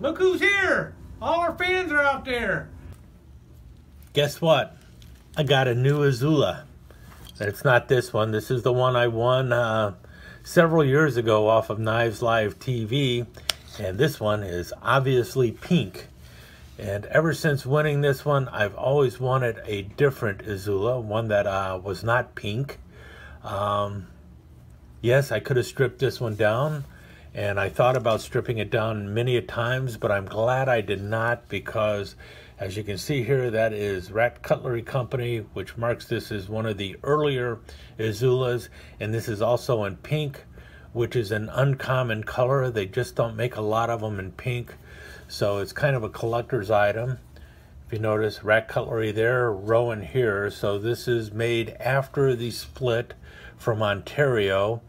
Look who's here! All our fans are out there. Guess what? I got a new Izula. It's not this one. This is the one I won uh, several years ago off of Knives Live TV. And this one is obviously pink. And ever since winning this one, I've always wanted a different Izula, one that uh, was not pink. Um, yes, I could have stripped this one down, and I thought about stripping it down many a times, but I'm glad I did not because, as you can see here, that is Rat Cutlery Company, which marks this as one of the earlier Izulas, and this is also in pink, which is an uncommon color. They just don't make a lot of them in pink. So it's kind of a collector's item. If you notice, rat cutlery there, Rowen here. So this is made after the split from Ontario.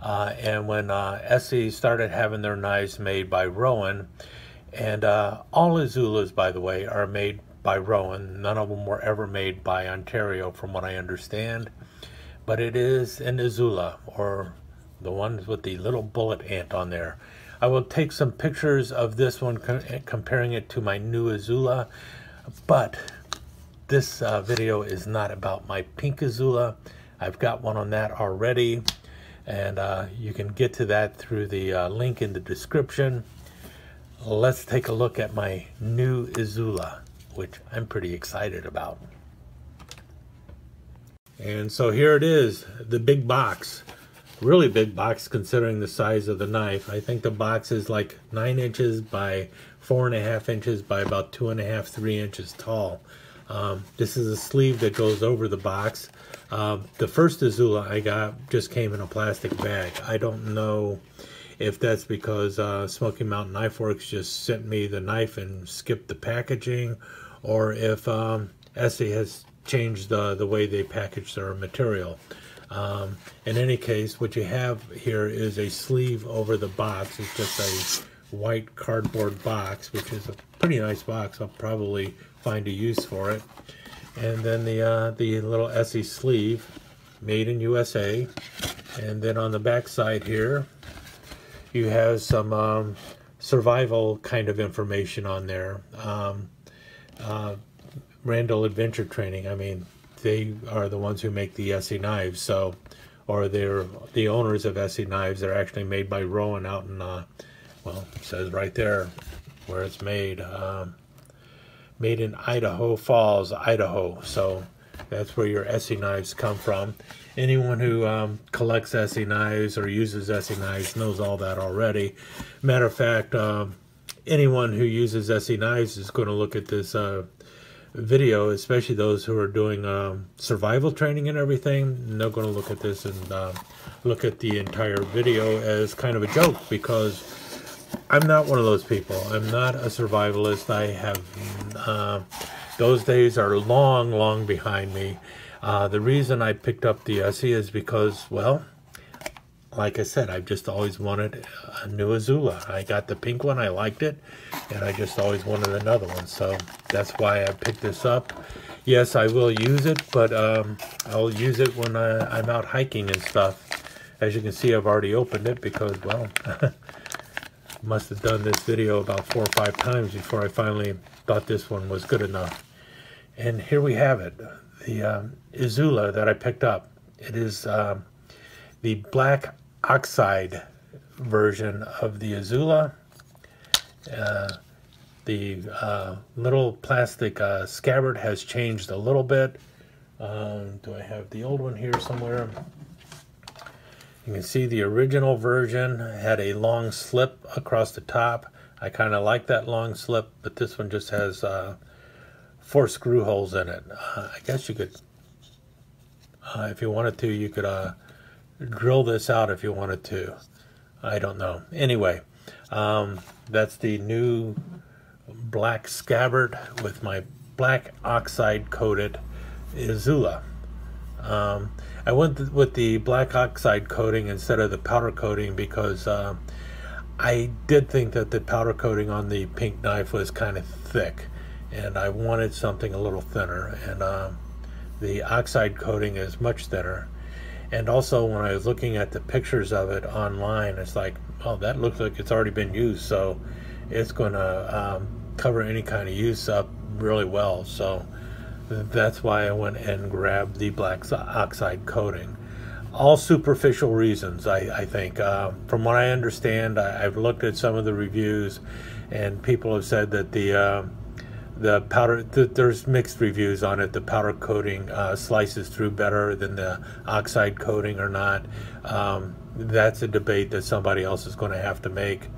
Uh, and when uh, ESEE started having their knives made by Rowen, and uh, all Izulas, by the way, are made by Rowen. None of them were ever made by Ontario, from what I understand. But it is an Izula, or the ones with the little bullet ant on there. I will take some pictures of this one comparing it to my new Izula. but this uh, video is not about my pink Izula. I've got one on that already, and uh, you can get to that through the uh, link in the description. Let's take a look at my new Izula, which I'm pretty excited about. And so here it is, the big box really big box considering the size of the knife. I think the box is like nine inches by four and a half inches by about two and a half, three inches tall. Um, this is a sleeve that goes over the box. Uh, the first Izula I got just came in a plastic bag. I don't know if that's because uh, Smoky Mountain Knife Works just sent me the knife and skipped the packaging, or if um, ESEE has changed the, the way they package their material. Um, in any case, what you have here is a sleeve over the box. It's just a white cardboard box, which is a pretty nice box. I'll probably find a use for it. And then the, uh, the little ESEE sleeve, made in USA. And then on the back side here, you have some um, survival kind of information on there. Um, uh, Randall Adventure Training. I mean, they are the ones who make the ESEE knives. So, or they're the owners of ESEE knives. They're actually made by Rowen out in, uh, well, says right there where it's made. Um, made in Idaho Falls, Idaho. So that's where your ESEE knives come from. Anyone who um, collects ESEE knives or uses ESEE knives knows all that already. Matter of fact, um, anyone who uses Essie knives is going to look at this uh, video, especially those who are doing um, survival training and everything, they're going to look at this and uh, look at the entire video as kind of a joke because I'm not one of those people. I'm not a survivalist. I have, uh, those days are long, long behind me. Uh, the reason I picked up the ESEE is because, well, like I said, I've just always wanted a new Izula. I got the pink one, I liked it, and I just always wanted another one. So that's why I picked this up. Yes, I will use it, but um, I'll use it when I, I'm out hiking and stuff. As you can see, I've already opened it because, well, must have done this video about four or five times before I finally thought this one was good enough. And here we have it, the um, Izula that I picked up. It is um, the black oxide version of the Izula. Uh, the uh, little plastic uh, scabbard has changed a little bit. Um, do I have the old one here somewhere? You can see the original version had a long slip across the top. I kind of like that long slip, but this one just has uh, four screw holes in it. Uh, I guess you could, uh, if you wanted to, you could drill this out if you wanted to. I don't know. Anyway, um, that's the new black scabbard with my black oxide coated Izula. Um, I went with the black oxide coating instead of the powder coating because uh, I did think that the powder coating on the pink knife was kind of thick and I wanted something a little thinner and uh, the oxide coating is much thinner and also, when I was looking at the pictures of it online, it's like, oh, that looks like it's already been used. So it's going to um, cover any kind of use up really well. So that's why I went and grabbed the black oxide coating. All superficial reasons, I, I think. Uh, from what I understand, I, have looked at some of the reviews, and people have said that the uh, the powder th- there's mixed reviews on it. The powder coating uh, slices through better than the oxide coating or not. Um, that's a debate that somebody else is going to have to make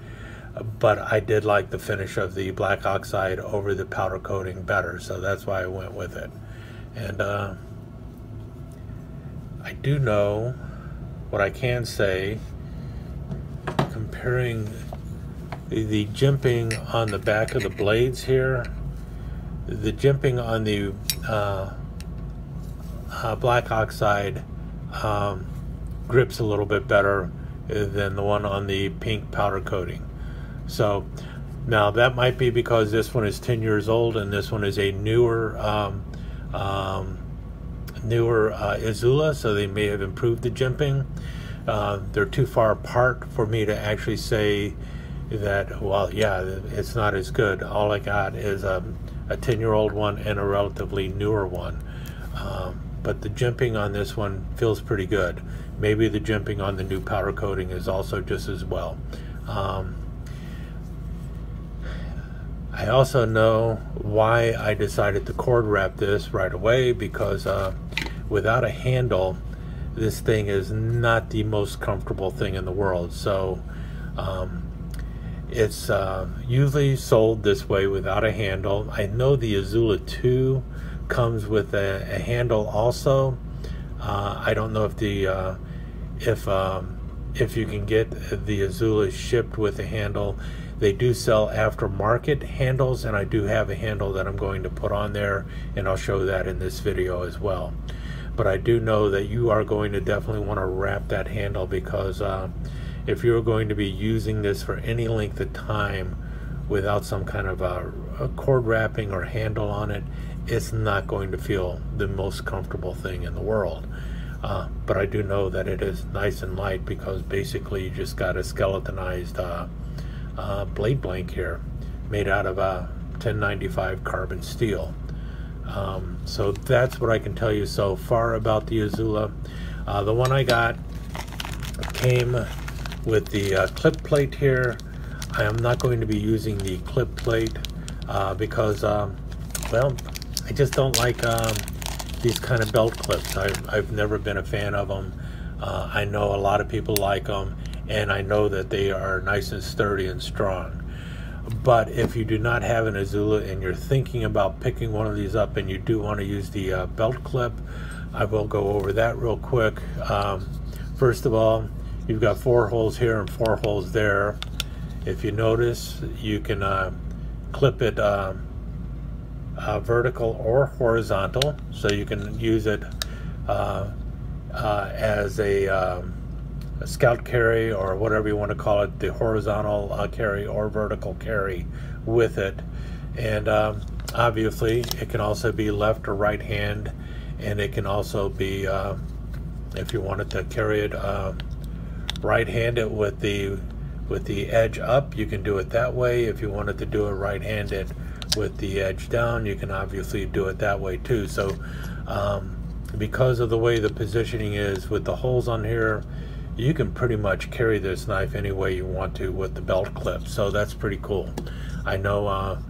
but I did like the finish of the black oxide over the powder coating better, so that's why I went with it. And uh, I do know what I can say comparing the, the jimping on the back of the blades here, the jimping on the uh, uh, black oxide um, grips a little bit better than the one on the pink powder coating. So now that might be because this one is 10 years old and this one is a newer um, um, newer uh, Izula, so they may have improved the jimping. Uh, they're too far apart for me to actually say that, well, yeah, it's not as good. All I got is um, a 10 year old one and a relatively newer one. Um, but the jimping on this one feels pretty good. Maybe the jimping on the new powder coating is also just as well. Um, I also know why I decided to cord wrap this right away because uh, without a handle, this thing is not the most comfortable thing in the world. So um, it's uh, usually sold this way without a handle. I know the Izula 2 comes with a, a handle also. Uh, I don't know if the uh, if um, if you can get the Izula shipped with a handle. They do sell aftermarket handles, and I do have a handle that I'm going to put on there, and I'll show that in this video as well. But I do know that you are going to definitely want to wrap that handle because uh, if you're going to be using this for any length of time without some kind of a, a cord wrapping or handle on it, it's not going to feel the most comfortable thing in the world. Uh, but I do know that it is nice and light because basically you just got a skeletonized uh, uh, blade blank here made out of a 1095 carbon steel. Um, so that's what I can tell you so far about the Izula. Uh, the one I got came with the uh, clip plate here. I am not going to be using the clip plate uh, because, um, well, I just don't like um, these kind of belt clips. I've, I've never been a fan of them. Uh, I know a lot of people like them and I know that they are nice and sturdy and strong. But if you do not have an Izula and you're thinking about picking one of these up and you do want to use the uh, belt clip, I will go over that real quick. Um, first of all, you've got four holes here and four holes there. If you notice, you can uh, clip it uh, uh vertical or horizontal, so you can use it uh, uh, as a um, a scout carry or whatever you want to call it, the horizontal uh, carry or vertical carry with it. And um, obviously, it can also be left or right hand, and it can also be, uh, if you wanted to carry it uh, right-handed with the with the edge up, you can do it that way. If you wanted to do it right-handed with the edge down, you can obviously do it that way too. So, um, because of the way the positioning is with the holes on here you can pretty much carry this knife any way you want to with the belt clip so that's pretty cool I know uh,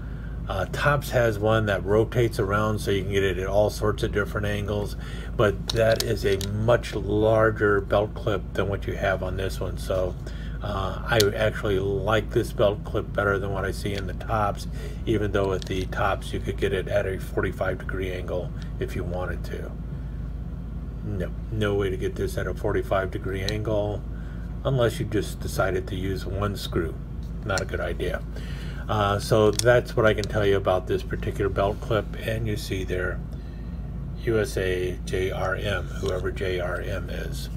uh, Tops has one that rotates around so you can get it at all sorts of different angles but that is a much larger belt clip than what you have on this one so uh, I actually like this belt clip better than what I see in the tops even though at the tops you could get it at a 45 degree angle if you wanted to. No, no way to get this at a 45 degree angle unless you just decided to use one screw. Not a good idea. Uh, so that's what I can tell you about this particular belt clip. And you see there, USA JRM, whoever JRM is.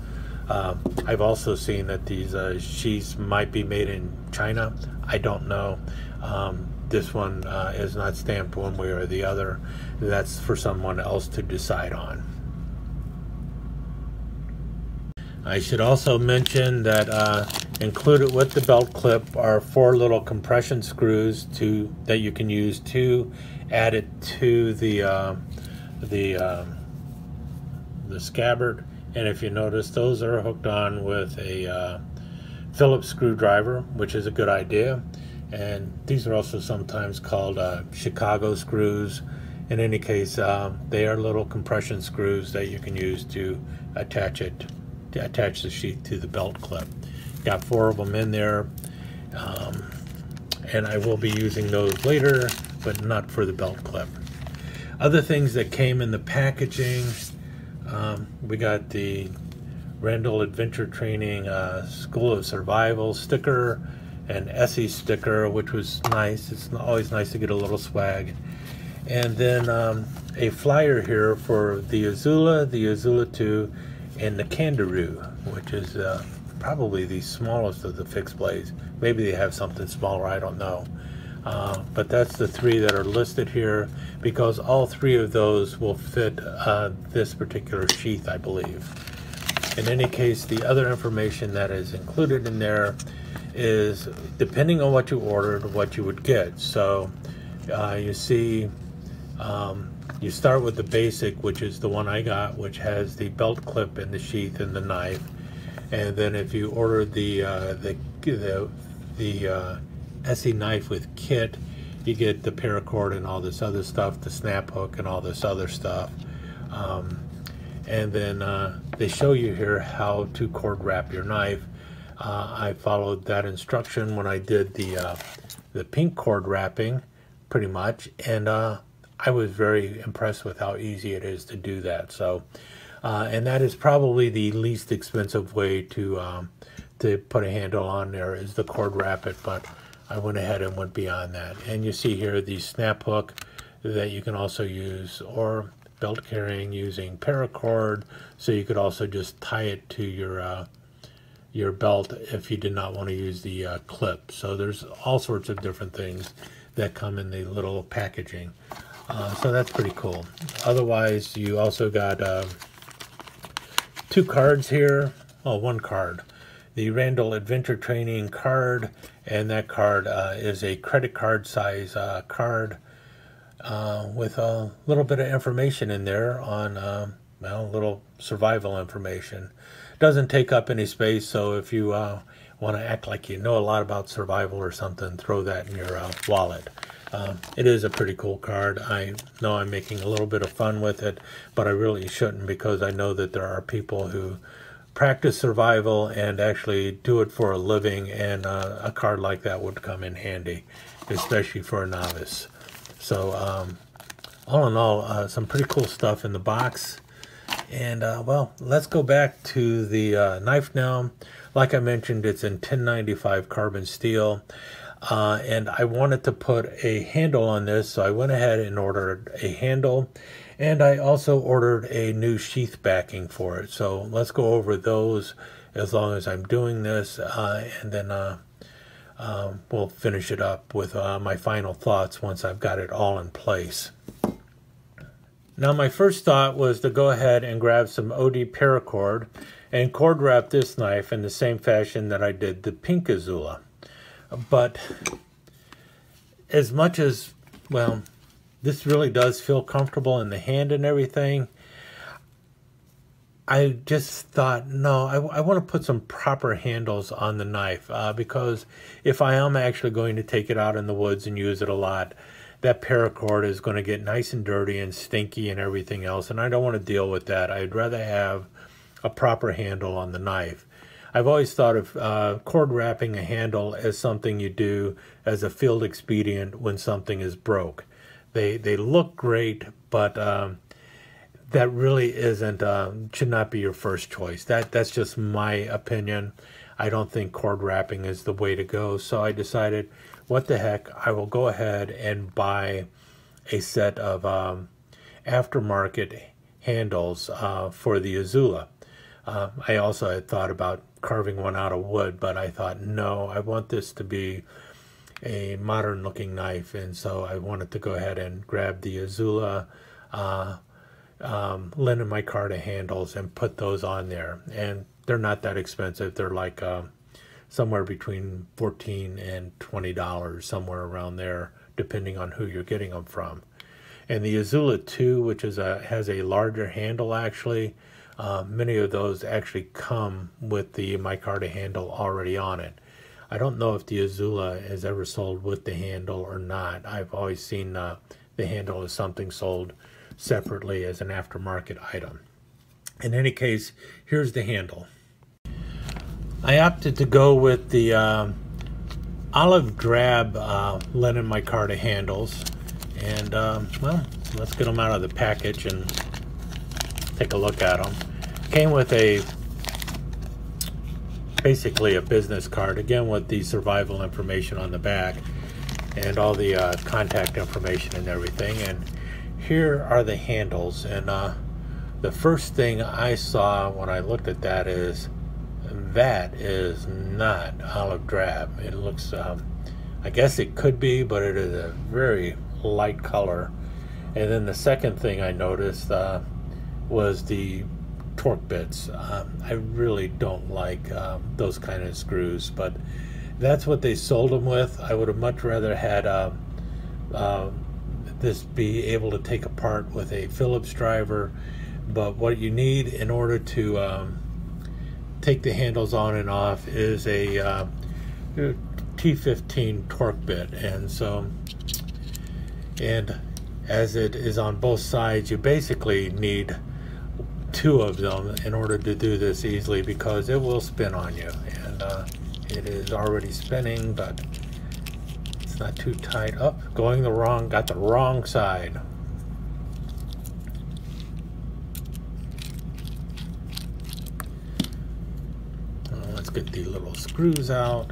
Uh, I've also seen that these uh, sheaths might be made in China. I don't know. Um, this one uh, is not stamped one way or the other. That's for someone else to decide on. I should also mention that uh, Included with the belt clip are four little compression screws to that you can use to add it to the uh, the um, the scabbard. And if you notice, those are hooked on with a uh, Phillips screwdriver, which is a good idea. And these are also sometimes called uh, Chicago screws. In any case, uh, they are little compression screws that you can use to attach it, attach the sheath to the belt clip. Got four of them in there. Um, and I will be using those later, but not for the belt clip. Other things that came in the packaging, um, we got the Randall Adventure Training uh, School of Survival sticker, an ESEE sticker, which was nice. It's always nice to get a little swag. And then um, a flyer here for the Izula, the Izula 2, and the Candiru, which is uh, probably the smallest of the fixed blades. Maybe they have something smaller, I don't know. Uh, but that's the three that are listed here because all three of those will fit uh, this particular sheath, I believe. In any case, the other information that is included in there is depending on what you ordered, what you would get. So uh, you see, um, you start with the basic, which is the one I got, which has the belt clip and the sheath and the knife and then if you order the uh, the the, the uh, ESEE knife with kit, you get the paracord and all this other stuff, the snap hook and all this other stuff. Um, and then uh, they show you here how to cord wrap your knife. Uh, I followed that instruction when I did the uh, the pink cord wrapping, pretty much, and uh, I was very impressed with how easy it is to do that. So uh, and that is probably the least expensive way to um, to put a handle on there is the cord wrap it, but I went ahead and went beyond that. And you see here the snap hook that you can also use or belt carrying using paracord, so you could also just tie it to your uh, your belt if you did not want to use the uh, clip. So there's all sorts of different things that come in the little packaging. Uh, so that's pretty cool. Otherwise, you also got uh, two cards here. Oh, one card. The Randall Adventure Training card, and that card uh, is a credit card size uh, card uh, with a little bit of information in there on, um, well, a little survival information. Doesn't take up any space, so if you want to act like you know a lot about survival or something, throw that in your wallet. Um, it is a pretty cool card. I know I'm making a little bit of fun with it, but I really shouldn't because I know that there are people who practice survival and actually do it for a living, and uh, a card like that would come in handy, especially for a novice. So, um, all in all, uh, some pretty cool stuff in the box. And, uh, well, let's go back to the uh, knife now. Like I mentioned, it's in 1095 carbon steel. Uh, and I wanted to put a handle on this, so I went ahead and ordered a handle. And I also ordered a new sheath backing for it. So let's go over those as long as I'm doing this, uh, and then uh, um, we'll finish it up with uh, my final thoughts once I've got it all in place. Now my first thought was to go ahead and grab some OD paracord and cord wrap this knife in the same fashion that I did the pink Izula. But as much as, well, this really does feel comfortable in the hand and everything, I just thought, no, I, I want to put some proper handles on the knife uh, because if I am actually going to take it out in the woods and use it a lot, that paracord is going to get nice and dirty and stinky and everything else, and I don't want to deal with that. I'd rather have a proper handle on the knife. I've always thought of uh, cord wrapping a handle as something you do as a field expedient when something is broke. They they look great, but um, that really isn't um, should not be your first choice. That that's just my opinion. I don't think cord wrapping is the way to go. So I decided, what the heck, I will go ahead and buy a set of um, aftermarket handles uh, for the Izula. Uh, I also had thought about carving one out of wood, but I thought, no, I want this to be a modern looking knife. And so I wanted to go ahead and grab the Izula uh, um, linen micarta handles and put those on there. And they're not that expensive. They're like uh, somewhere between 14 and $20, somewhere around there, depending on who you're getting them from. And the Izula 2, which is a has a larger handle actually, uh, many of those actually come with the micarta handle already on it. I don't know if the Izula has ever sold with the handle or not. I've always seen uh, the handle as something sold separately as an aftermarket item. In any case, here's the handle. I opted to go with the uh, olive drab uh, linen micarta handles. And, um, well, let's get them out of the package and take a look at them. Came with a basically a business card, again with the survival information on the back and all the uh, contact information and everything. And here are the handles. And uh, the first thing I saw when I looked at that is that is not olive drab. It looks, um, I guess it could be, but it is a very light color. And then the second thing I noticed uh, was the Torx bits. Um, I really don't like um, those kind of screws, but that's what they sold them with. I would have much rather had uh, this be able to take apart with a Phillips driver. But what you need in order to um, take the handles on and off is a uh, T15 Torx bit, and so and as it is on both sides, you basically need two of them in order to do this easily because it will spin on you. And uh, it is already spinning but it's not too tight up. Oh, going the wrong got the wrong side. Let's get the little screws out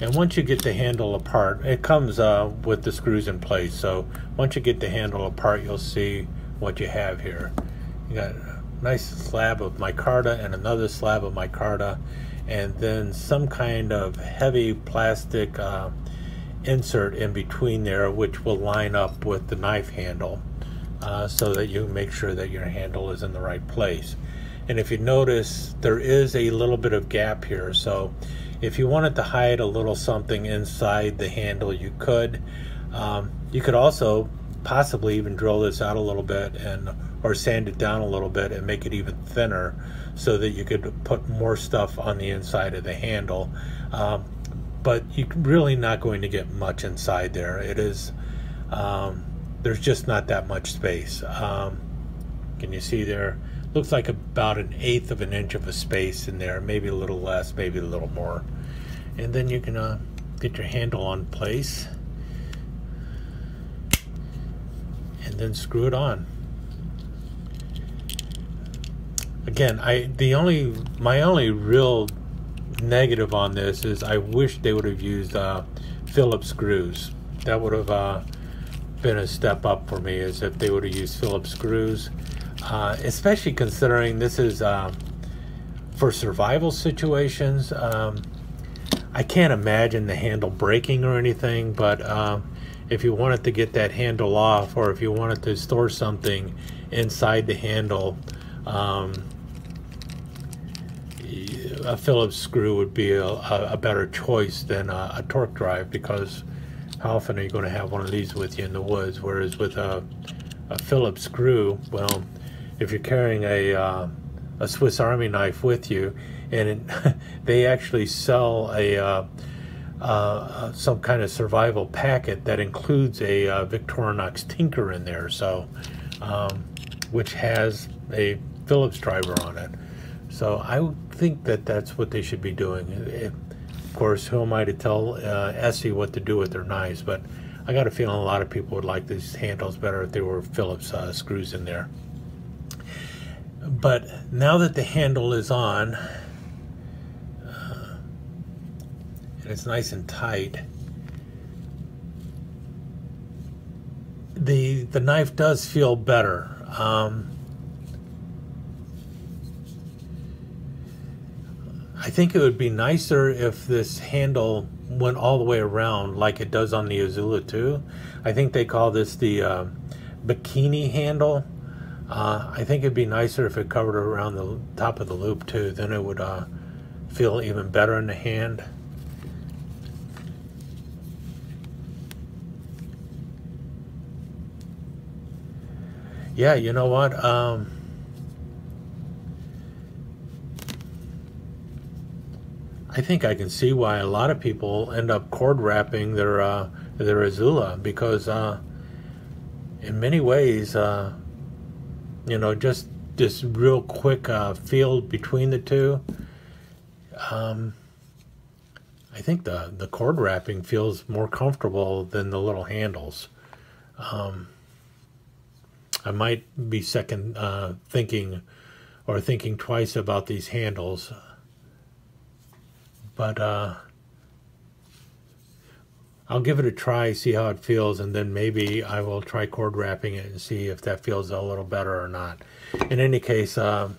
and once you get the handle apart it comes uh, with the screws in place. So once you get the handle apart you'll see what you have here. You got a nice slab of micarta and another slab of micarta and then some kind of heavy plastic uh, insert in between there which will line up with the knife handle uh, so that you make sure that your handle is in the right place. And if you notice there is a little bit of gap here. So if you wanted to hide a little something inside the handle, you could. Um, you could also possibly even drill this out a little bit and or sand it down a little bit and make it even thinner so that you could put more stuff on the inside of the handle. Um, but you're really not going to get much inside there. It is, um, there's just not that much space. Um, can you see there? Looks like about an eighth of an inch of a space in there, maybe a little less, maybe a little more. And then you can uh, get your handle on place and then screw it on. Again, I the only my only real negative on this is I wish they would have used uh, Phillips screws. That would have uh, been a step up for me, is if they would have used Phillips screws uh, especially considering this is um, for survival situations. Um, I can't imagine the handle breaking or anything, but um, if you wanted to get that handle off or if you wanted to store something inside the handle, um, a Phillips screw would be a, a better choice than a, a, Torx drive because how often are you going to have one of these with you in the woods? Whereas with a, a Phillips screw, well, if you're carrying a uh, a Swiss Army knife with you, and it, they actually sell a uh, uh, some kind of survival packet that includes a uh, Victorinox Tinker in there, so um, which has a Phillips driver on it. So I think that that's what they should be doing. It, of course, who am I to tell uh, ESEE what to do with their knives? But I got a feeling a lot of people would like these handles better if there were Phillips uh, screws in there but now that the handle is on uh, and it's nice and tight the the knife does feel better um, I think it would be nicer if this handle went all the way around like it does on the Izula 2. I think they call this the uh, bikini handle Uh, I think it'd be nicer if it covered around the top of the loop too. Then it would uh, feel even better in the hand. Yeah, you know what? Um, I think I can see why a lot of people end up cord wrapping their uh, their Izula because uh, in many ways, uh, you know, just this real quick uh, feel between the two. Um, I think the the cord wrapping feels more comfortable than the little handles. Um, I might be second uh, thinking or thinking twice about these handles, but uh, I'll give it a try, see how it feels, and then maybe I will try cord wrapping it and see if that feels a little better or not. In any case, uh,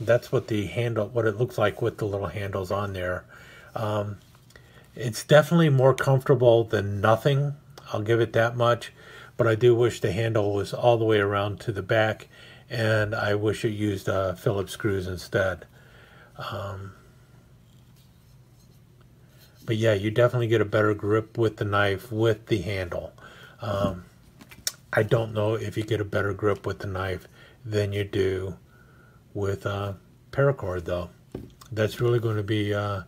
that's what the handle, what it looks like with the little handles on there. Um, it's definitely more comfortable than nothing. I'll give it that much but I do wish the handle was all the way around to the back and I wish it used uh, Phillips screws instead. Um, but yeah, you definitely get a better grip with the knife with the handle. Um, I don't know if you get a better grip with the knife than you do with uh, paracord though. That's really going to be, uh,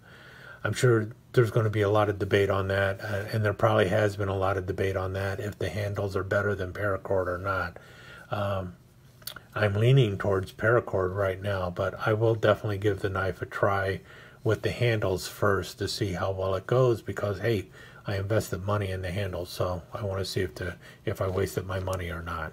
I'm sure there's going to be a lot of debate on that, uh, and there probably has been a lot of debate on that if the handles are better than paracord or not. Um, I'm leaning towards paracord right now, but I will definitely give the knife a try with the handles first to see how well it goes because hey, I invested money in the handles, so I want to see if the if I wasted my money or not.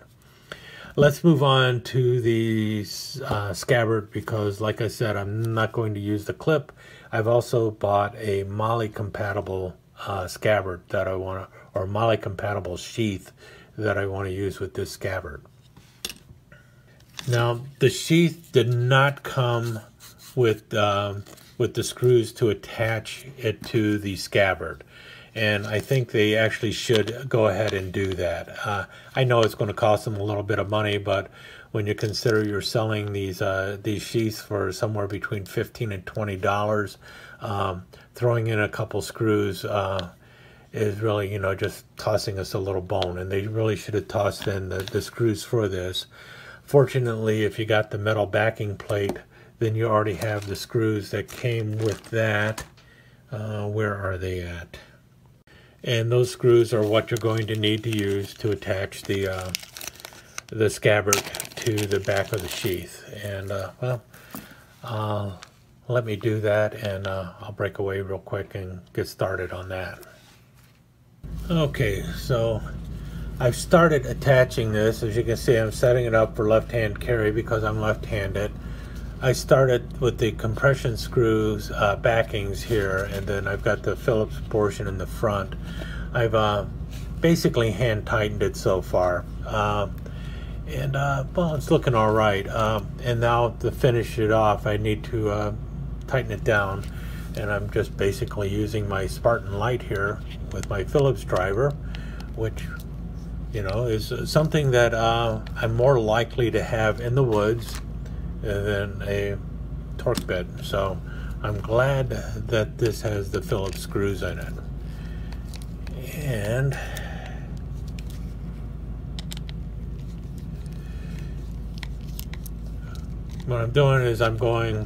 Let's move on to the uh, scabbard because, like I said, I'm not going to use the clip I've also bought a MOLLE compatible uh, scabbard that I want to, or MOLLE compatible sheath that I want to use with this scabbard. Now the sheath did not come with um, with the screws to attach it to the scabbard and I think they actually should go ahead and do that. Uh, I know it's going to cost them a little bit of money, but when you consider you're selling these uh, these sheaths for somewhere between fifteen and twenty dollars, um, throwing in a couple screws uh, is really you know just tossing us a little bone, and they really should have tossed in the, the screws for this. Fortunately, if you got the metal backing plate, then you already have the screws that came with that. Uh, where are they at? And those screws are what you're going to need to use to attach the uh, the scabbard to the back of the sheath. And, uh, well, let me do that and uh, I'll break away real quick and get started on that. Okay, so I've started attaching this. As you can see, I'm setting it up for left-hand carry because I'm left-handed. I started with the compression screws uh, backings here, and then I've got the Phillips portion in the front. I've uh, basically hand tightened it so far. Uh, and well, it's looking all right. Um, and now to finish it off, I need to uh, tighten it down. And I'm just basically using my Spartan Lite here with my Phillips driver, which, you know, is something that uh, I'm more likely to have in the woods than a Torx bit. So I'm glad that this has the Phillips screws in it. And what I'm doing is I'm going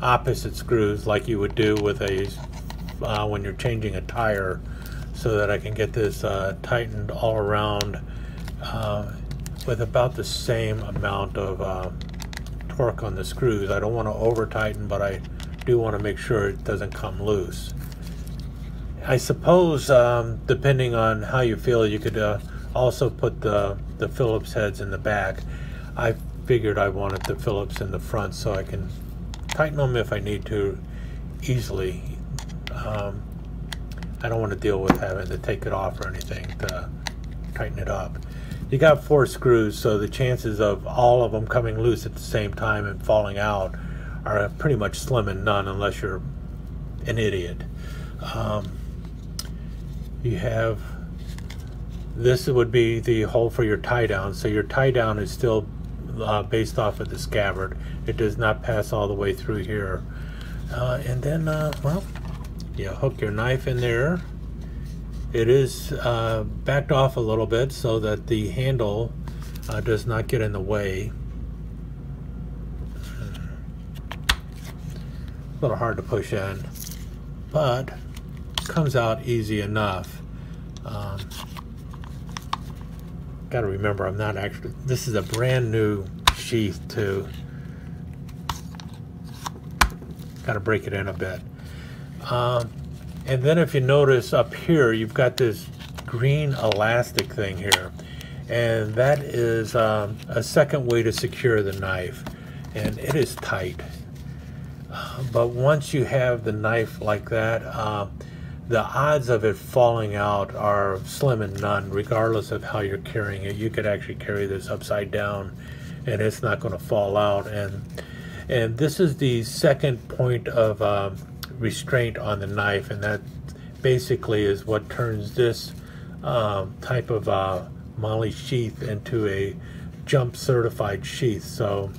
opposite screws like you would do with a uh, when you're changing a tire so that I can get this uh, tightened all around uh, with about the same amount of uh, torque on the screws. I don't want to over tighten but I do want to make sure it doesn't come loose. I suppose um, depending on how you feel you could uh, also put the, the Phillips heads in the back. I figured I wanted the Phillips in the front so I can tighten them if I need to easily. Um, I don't want to deal with having to take it off or anything to tighten it up. You got four screws, so the chances of all of them coming loose at the same time and falling out are pretty much slim and none unless you're an idiot. Um, you have this would be the hole for your tie down so your tie down is still uh, based off of the scabbard. It does not pass all the way through here. Uh, and then, uh, well, you hook your knife in there. It is uh, backed off a little bit so that the handle uh, does not get in the way. A little hard to push in, but comes out easy enough. Um, Got to remember, I'm not actually. This is a brand new sheath too. Got to break it in a bit. Um, and then if you notice up here, you've got this green elastic thing here. And that is um, a second way to secure the knife. And it is tight. Uh, but once you have the knife like that, uh, the odds of it falling out are slim and none, regardless of how you're carrying it. You could actually carry this upside down and it's not going to fall out. And and this is the second point of um, restraint on the knife, and that basically is what turns this um, type of uh, MOLLE sheath into a jump certified sheath. So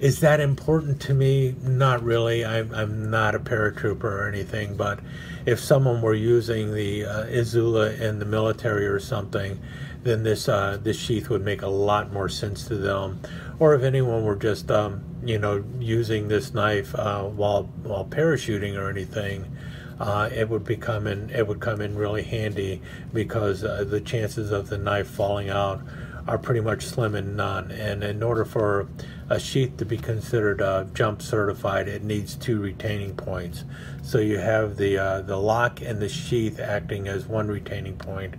is that important to me? Not really. I'm, I'm not a paratrooper or anything, but if someone were using the uh, Izula in the military or something, then this uh, this sheath would make a lot more sense to them. Or if anyone were just um, you know using this knife uh, while while parachuting or anything, uh, it would become in it would come in really handy because uh, the chances of the knife falling out are pretty much slim and none. And in order for a sheath to be considered uh, jump certified, it needs two retaining points. So you have the uh, the lock and the sheath acting as one retaining point,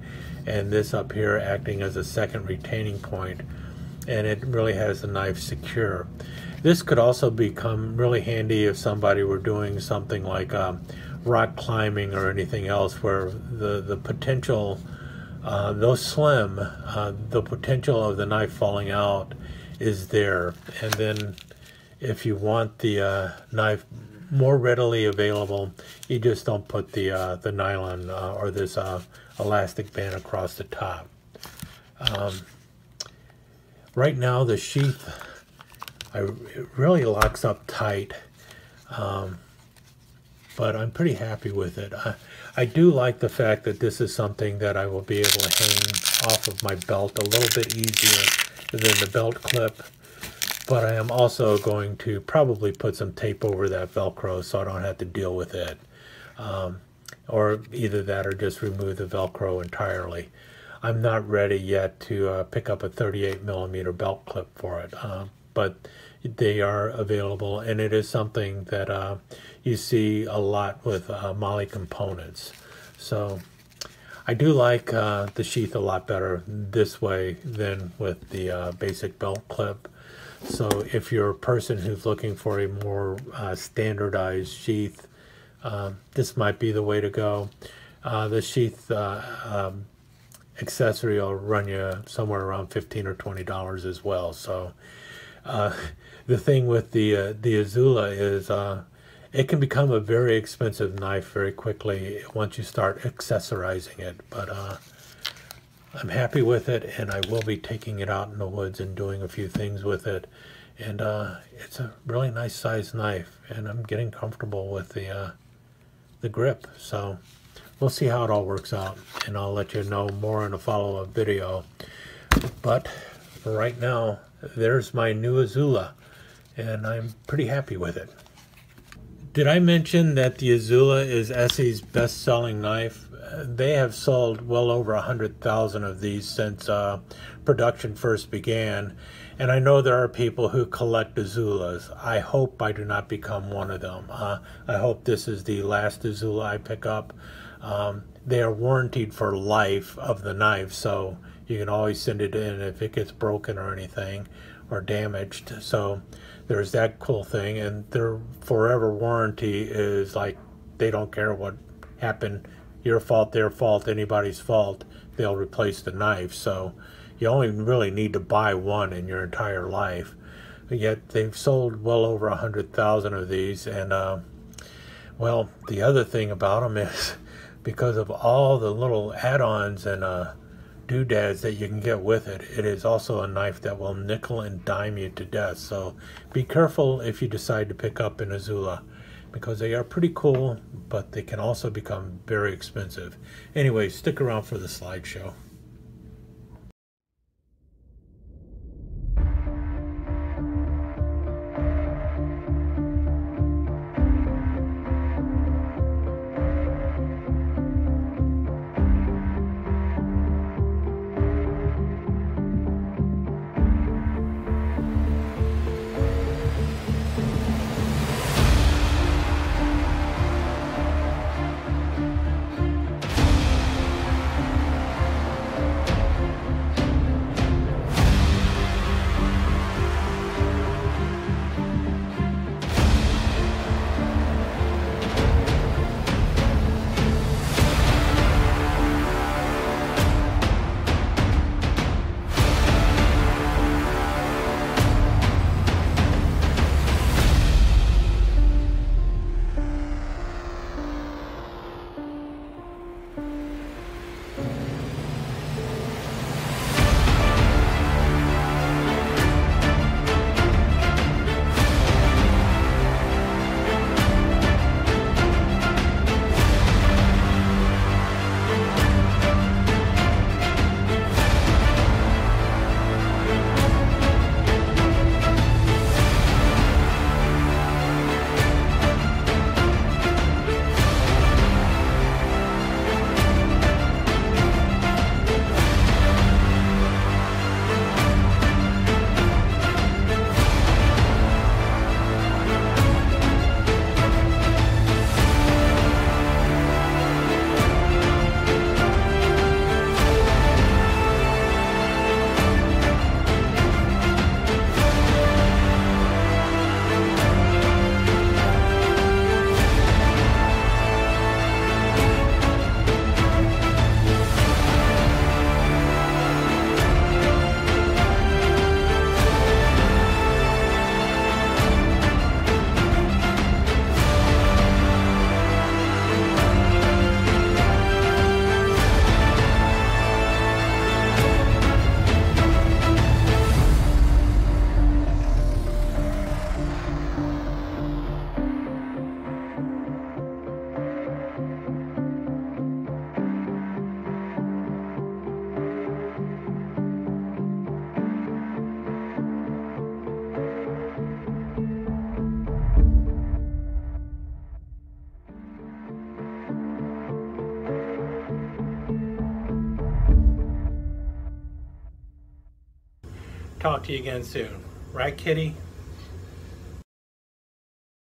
and this up here acting as a second retaining point, and it really has the knife secure. This could also become really handy if somebody were doing something like um, rock climbing or anything else where the, the potential uh, though slim, uh, the potential of the knife falling out is there. And then if you want the uh, knife more readily available, you just don't put the uh, the nylon uh, or this uh, elastic band across the top. Um, right now, the sheath I, it really locks up tight. Um, but I'm pretty happy with it. I, I do like the fact that this is something that I will be able to hang off of my belt a little bit easier than the belt clip. But I am also going to probably put some tape over that Velcro so I don't have to deal with it. Um, or either that or just remove the Velcro entirely. I'm not ready yet to uh, pick up a 38 millimeter belt clip for it, uh, but they are available, and it is something that uh, you see a lot with uh, MOLLE components. So I do like uh, the sheath a lot better this way than with the uh, basic belt clip. So if you're a person who's looking for a more standardized sheath, um, this might be the way to go. The sheath um, accessory will run you somewhere around 15 or 20 dollars as well so uh, the thing with the uh, the Izula is uh, it can become a very expensive knife very quickly once you start accessorizing it. But uh, I'm happy with it, and I will be taking it out in the woods and doing a few things with it. And uh, it's a really nice size knife, and I'm getting comfortable with the uh, the grip. So we'll see how it all works out, and I'll let you know more in a follow-up video. But right now, there's my new Izula and I'm pretty happy with it. Did I mention that the Izula is ESEE's best-selling knife? They have sold well over a hundred thousand of these since uh, production first began, and I know there are people who collect Izulas. I hope I do not become one of them. Uh, I hope this is the last Izula I pick up. Um, they are warranted for life of the knife, so you can always send it in if it gets broken or anything or damaged. So there's that cool thing, and their forever warranty is like they don't care what happened, your fault, their fault, anybody's fault. They'll replace the knife. So you only really need to buy one in your entire life. Yet they've sold well over a hundred thousand of these, and uh, well, the other thing about them is because of all the little add-ons and uh, doodads that you can get with it. It is also a knife that will nickel and dime you to death. So be careful if you decide to pick up an Izula because they are pretty cool, but they can also become very expensive. Anyway, stick around for the slideshow. Talk to you again soon. Right, Kitty?